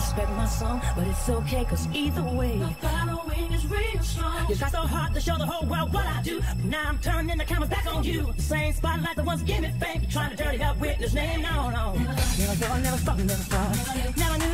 respect my song, but it's okay, cause either way, my following is real strong. You try so hard to show the whole world what I do. Now I'm turning the cameras back on you. The same spotlight the ones gave me fame. Trying to dirty up Whitney's name, no, no. Never thought, never thought, never thought. Never knew